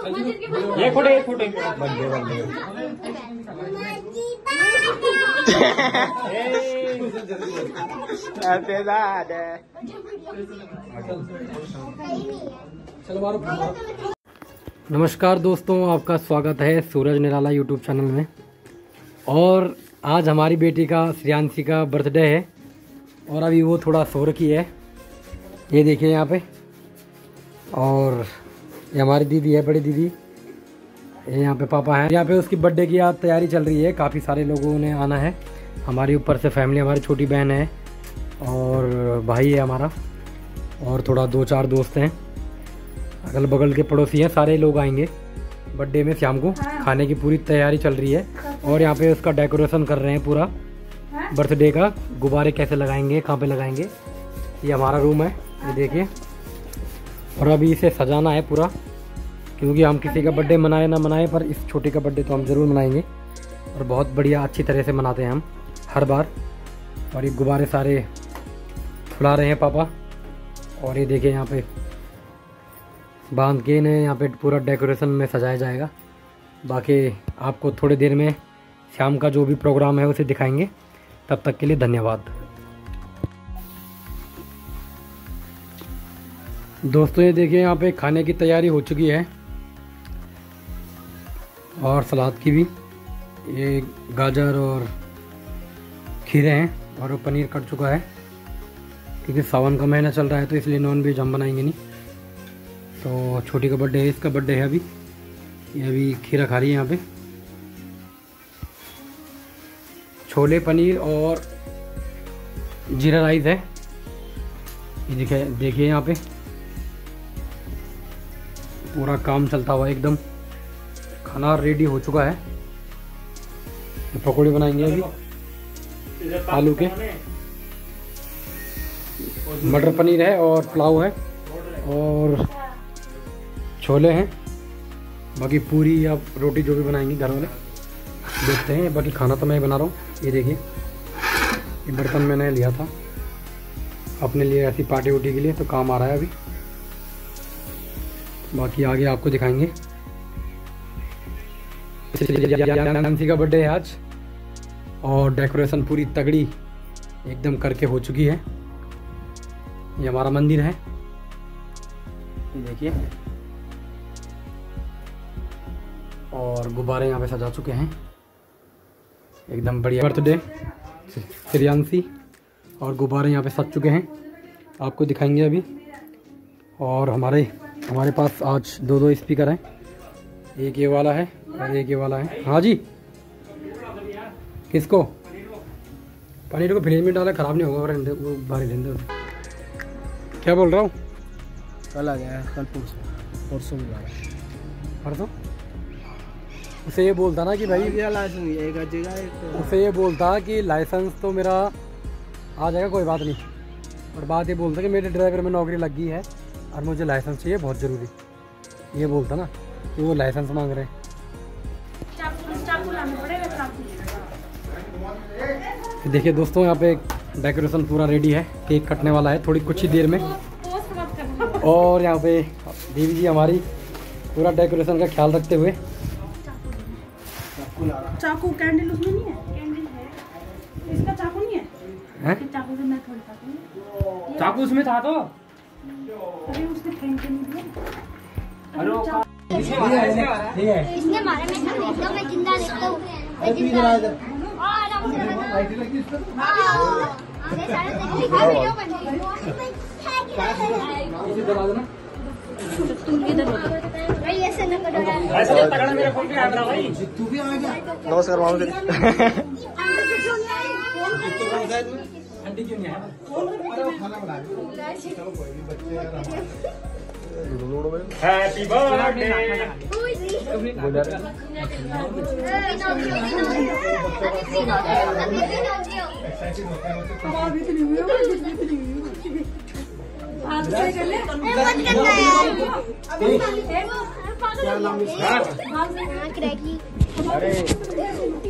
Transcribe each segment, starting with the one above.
एक फ़ोटो एक फ़ोटो बंदे बंदे। ऐसे दाद नमस्कार दोस्तों आपका स्वागत है सूरज निराला यूट्यूब चैनल में। और आज हमारी बेटी का श्रियांशी का बर्थडे है। और अभी वो थोड़ा सो रखी है। ये देखिए यहाँ पे। और ये हमारी दीदी है बड़ी दीदी। ये यहाँ पे पापा है। यहाँ पे उसकी बर्थडे की आज तैयारी चल रही है। काफ़ी सारे लोगों ने आना है। हमारी ऊपर से फैमिली हमारी छोटी बहन है और भाई है हमारा और थोड़ा दो चार दोस्त हैं। अगल बगल के पड़ोसी हैं सारे लोग आएँगे बर्थडे में शाम को। खाने की पूरी तैयारी चल रही है और यहाँ पे उसका डेकोरेशन कर रहे हैं पूरा। बर्थडे का गुब्बारे कैसे लगाएँगे कहाँ पे लगाएँगे ये हमारा रूम है। ये देखिए। और अभी इसे सजाना है पूरा, क्योंकि हम किसी का बर्थडे मनाए ना मनाए, पर इस छोटे का बर्थडे तो हम ज़रूर मनाएँगे। और बहुत बढ़िया अच्छी तरह से मनाते हैं हम, हर बार। और ये गुब्बारे सारे फुला रहे हैं पापा। और ये देखिए यहाँ पे बाँध के इन्हें यहाँ पे पूरा डेकोरेशन में सजाया जाएगा। बाकी आपको थोड़ी देर में शाम का जो भी प्रोग्राम है उसे दिखाएँगे। तब तक के लिए धन्यवाद। दोस्तों, ये देखिए, यहाँ पे खाने की तैयारी हो चुकी है। और सलाद की भी। ये गाजर और खीरे हैं, और वो पनीर कट चुका है। क्योंकि सावन का महीना चल रहा है तो इसलिए नॉन वेज हम बनाएँगे नहीं। तो छोटी का बर्थडे है, इसका बर्थडे है अभी। ये अभी खीरा खा रही है यहाँ पे। छोले पनीर और जीरा राइस है। ये देखिए देखिए यहाँ पे। पूरा काम चलता हुआ एकदम। खाना रेडी हो चुका है। पकौड़े बनाएँगे अभी। आलू के। मटर पनीर है और पुलाव है और छोले हैं। बाकी पूरी या रोटी जो भी बनाएँगे घर वाले। देखते हैं, बाकी खाना तो मैं ही बना रहा हूँ। ये देखिए, ये बर्तन मैंने लिया था। अपने लिए ऐसी पार्टी उटी के लिए तो काम आ रहा है अभी। बाकी आगे आपको दिखाएँगे। नंसी का बर्थडे है आज, और डेकोरेशन पूरी तगड़ी एकदम करके हो चुकी है। ये हमारा मंदिर है। देखिए। और गुब्बारे यहाँ पे सजा चुके हैं। एकदम बढ़िया। बर्थडे श्रियांशी और गुब्बारे यहाँ पे सज चुके हैं। आपको दिखाएँगे अभी। और हमारे हमारे पास आज दो दो स्पीकर हैं। एक ये वाला है और एक ये वाला है। हाँ जी। किसको? पनीर को फ्रिज में डाला ख़राब नहीं होगा वो भारी रहने क्या बोल रहा हूँ? कल आ गया कल परसों परसों भी आ परसों? उसे ये बोलता ना कि भाई लाइसेंस एक एक उसे ये बोलता कि लाइसेंस तो मेरा आ जाएगा कोई बात नहीं। और बात ये बोलता कि मेरे ड्राइवर में नौकरी लग है। और मुझे लाइसेंस चाहिए बहुत ज़रूरी। ये बोलता ना कि वो लाइसेंस मांग रहे हैं। देखिए दोस्तों यहाँ पे डेकोरेशन पूरा रेडी है केक कटने वाला है थोड़ी कुछ ही देर में। और यहाँ पे देवी जी हमारी पूरा डेकोरेशन का ख्याल रखते हुए। चाकू कैंडल उसमें नहीं है? कैंडल है। इसका चाकू नहीं है? हैं? चाकू से मैं थोड़ी चाकू चाकू उसमें था तो। अरे उसने फेंक नहीं दिया अरे ठीक है इसने मारा मैं सब देखता हूँ मैं ज़िंदा देखता हूँ मैं ज़िंदा हाँ, आराम से बता। हाँ, हमने सारे देख वीडियो बन गई। भाई ऐसे न करो यार। ऐसे पकड़ मेरे फ़ोन पे कैमरा भाई नमस्कार मामा ठंडी क्यों नहीं है हैप्पी अरे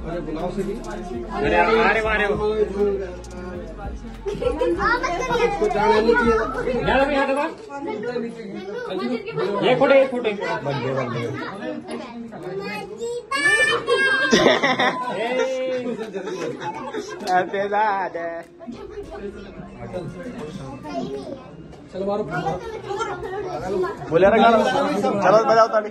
अरे अरे हाथ दबा एक फ़ोटो एक फ़ोटो चलो मारो बोले रहा चलो बजाओ ताली।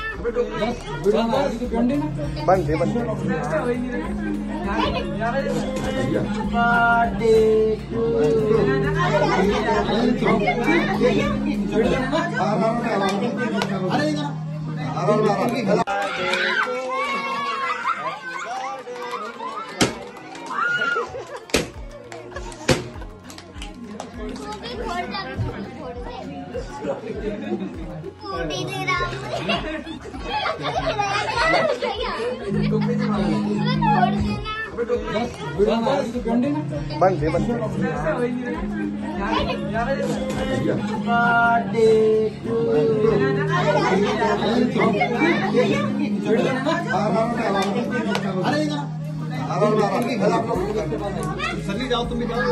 बन गए बन गए बन गए सनी जाओ तुम भी जाओ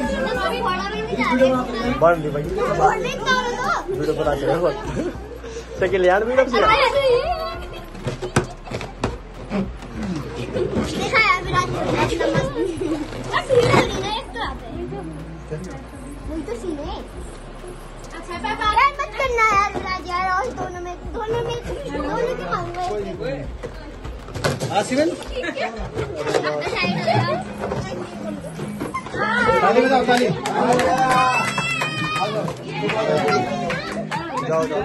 भाई बन गए भाई। वीडियो बना के रखो सेकंड यार वीडियो से। देखा यार विराट तो हैं तो अच्छा पापा यार मत करना यार विराट यार और दोनों में दोनों में दोनों के मांगो हाँ हो ताली बजाओ ताली जाओ जाओ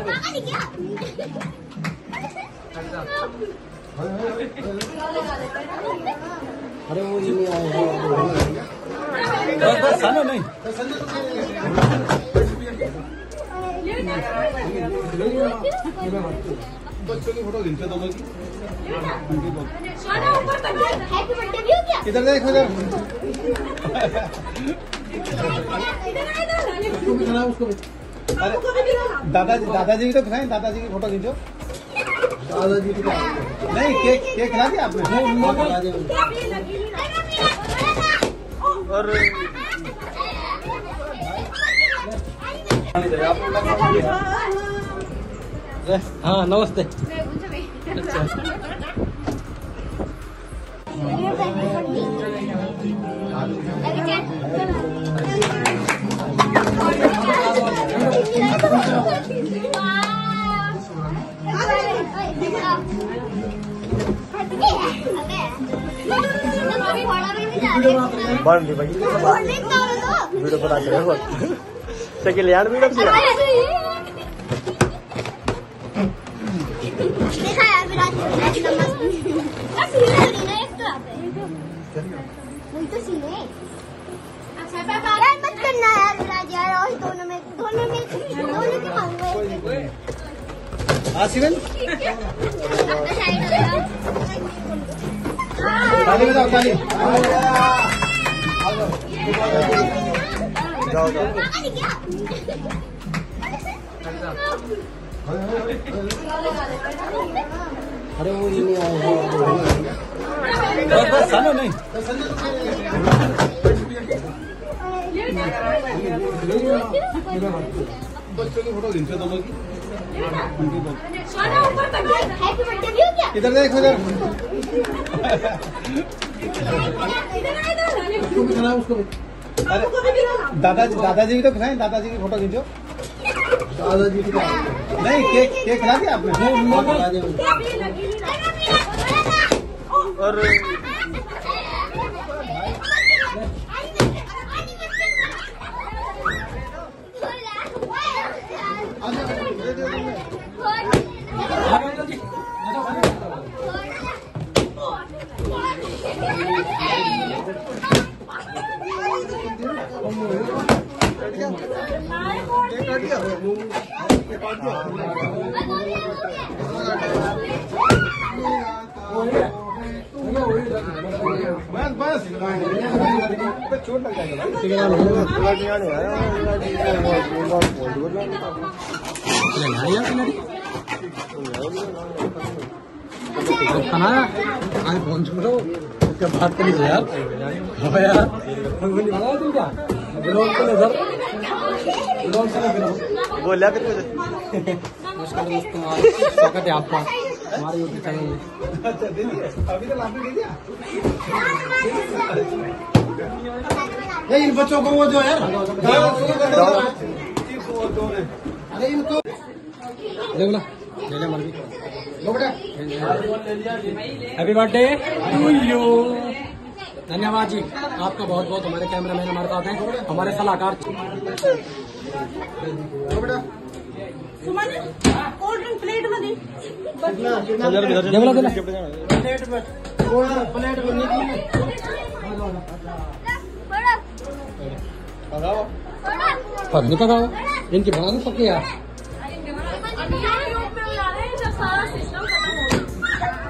अरे वो ये नहीं आया बस बस सानो नहीं बच्चों की फ़ोटो खींचो दोनों की हैप्पी बर्थडे भी हो गया इधर देखो इधर। उसको भी खिलाओ उसको भी। अरे दादाजी दादाजी की तो खिलाएँ दादाजी की फ़ोटो खींचो। दादाजी की तो- नहीं केक केक खिला दिया आपने? और हाँ नमस्ते। बन भाई वीडियो बना के रखो सेकंड यार वीडियो से देखा यार विराट कोहली ऐसा मस्त और सीने नहीं ना एक तो आते हैं वही तो अच्छा पापा यार मत करना यार विराट यार और दोनों में दोनों में दोनों के मांगो हाँ शिवन अपना साइड हो जाओ ताली बजाओ ताली जाओ ने अरे वो ये नहीं आया बस बस चलो नहीं बच्चों की फ़ोटो खींचो दोनों की उनकी फ़ोटो। हैप्पी बर्थडे भी हो गया इधर देखो इधर अरे दादाजी दादाजी भी तो खिलाएँ दादाजी की फ़ोटो खींचो। दादाजी की नहीं केक केक खिला दिया आपने? और बस बस तो चोट लग जाएगा भाई खाना आज फ़ोन छोड़ो उसके बात करी यार? अब यार। बनाया तुम क्या ब्लॉग को नज़र ब्लॉग। से नज़र बोलिया फिर कुछ नमस्कार दोस्तों आज स्वागत है आपका। हमारे यूट्यूब चैनल में। अच्छा दे दिया अभी तो दे दिया इन बच्चों को वो जो है। अरे इनको ले बोला। ले ले मर्ज़ी। लो बेटा। हैप्पी बर्थडे टू यू धन्यवाद जी। आपका बहुत बहुत हमारे कैमरामैन हमारे साथ हैं। हमारे सलाहकार। लो बेटा। प्लेट प्लेट में प्लेट में निकली इनकी बना नहीं यार।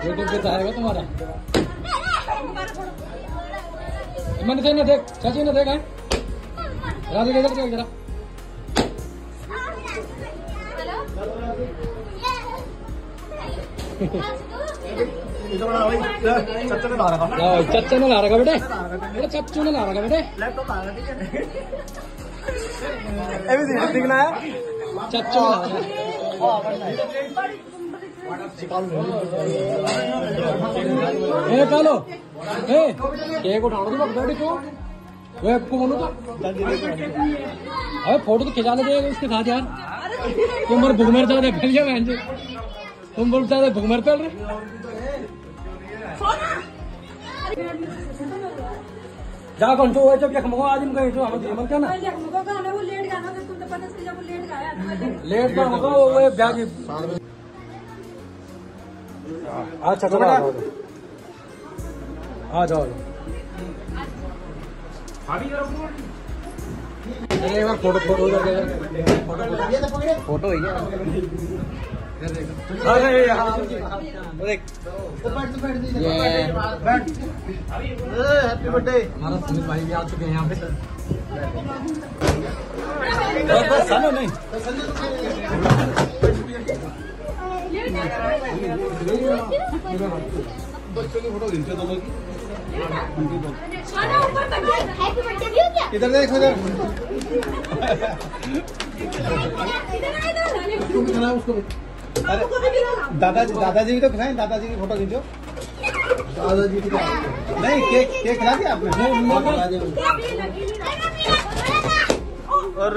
यूट्यूब पे तो आएगा तुम्हारा। मैंने सही ना देख चाची ने देखा है। राधिका इधर देख जरा। चच्चा ने ला रखा बेटे। बेटे चच्चू ने ला रखा बेटे। है चच्चू ने ला रखा ए कालो। ए केक उठाना तो बड़ी को वो आपको बोलो तो। अबे फ़ोटो तो खिंचा ले उसके साथ यार। तुम मेरे भुगमर ज़्यादा फैल गया बहन जी। तुम बोलते थे भुगमर फैल रहे? जा कौन तो वो जब क्या खमो आज हम गए तो हम हम क्या ना? वो लेट गाना था तुम तो पता चल जब वो लेट गाया लेट का होगा वो वो ब्याज। अच्छा चलो आ जाओ। आ जाओ। अरे एक बार फ़ोटो फ़ोटो उधर फ़ोटो फ़ोटो। ही अरे यार हैप्पी बर्थडे हमारा सुमित भाई भी आ चुके हैं यहाँ पे बस बस चलो नहीं बच्चों की फ़ोटो खींचो दोनों की हो इधर देखो इधर अरे दादाजी दादाजी भी तो खिलाए दादाजी की फ़ोटो खींचो। दादाजी की नहीं केक केक खिला दिया आपने? और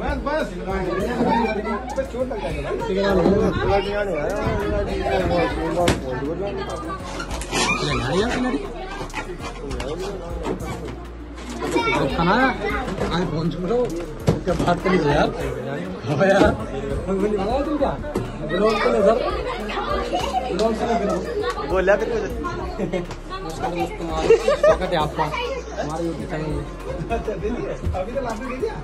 बस बस चोट लग जाएगा खाना आज फ़ोन छोड़ो उसके बात करी यार अब यार तुम क्या ब्लॉग को नज़र ब्लॉग से नज़र बोलिया फिर दोस्तों है आपका। हमारे यूट्यूब चैनल में अच्छा दे दिया अभी तो दे दिया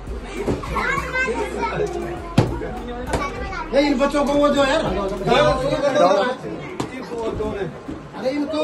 ये इन बच्चों को वो जो है अरे इनको